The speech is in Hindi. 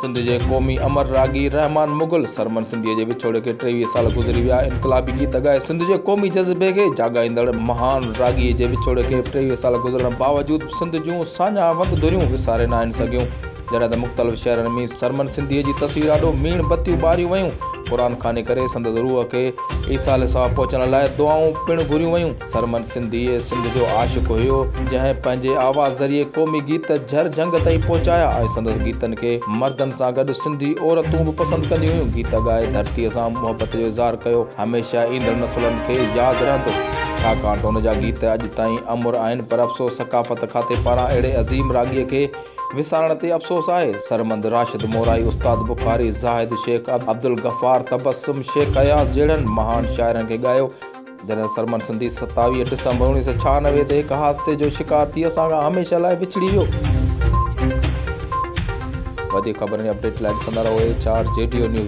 सिंध के क़ौमी अमर रागी रहमान मुग़ल सरमन सिंधी के विछोड़े के टेवी साल गुज़री वह इनकलाबी गीत गाए सिंध के क़ौमी जज़्बे के जाॻाईंदड़ महान रागीअ के विछोड़े खे टेवीह साल गुज़रण बावजूद सिंध जो साञा वंग धुरियूं विसारे न आहिनि जॾहिं त मुख़्तलिफ़ शहरनि में सरमन सिंधीअ जी तस्वीर ॾाढो मीण बतियूं ॿारियूं वयूं क़ुर खाने करे संदसि रूह खे ईसा साहब पहुचण लाइ दुआऊं पिणु घुरियूं वयूं सरमन सिंधी सिंध जो आशिक़ु हुयो जंहिं पंहिंजे आवाज़ ज़रिए क़ौमी गीत झर झंग ताईं पहुचाया ऐं संदसि गीतनि खे मर्दनि सां गॾु सिंधी औरतूं बि पसंदि कंदियूं हुयूं गीत ॻाए धरतीअ सां मुहबत जो इज़हार कयो हमेशह ईंदड़ नसुलनि खे यादि रहंदो छाकाणि त हुन जा गीत अॼु ताईं अमुर आहिनि पर अफ़सोस सकाफ़त खाते पारां अहिड़े अज़ीम रागीअ खे विसारण ते अफ़सोस आहे सरमंद राशिद मोराई उस्ताद बुखारी ज़ाहिद शेख अब्दुल गफ़ार तबसुम शेख अया जहिड़नि महान शाइरनि खे ॻायो सिंधी सतावीह डिसंबर उणिवीह सौ छहानवे ते हिकु हादसे जो शिकार थी असांखां हमेशह लाइ विछड़ी वियो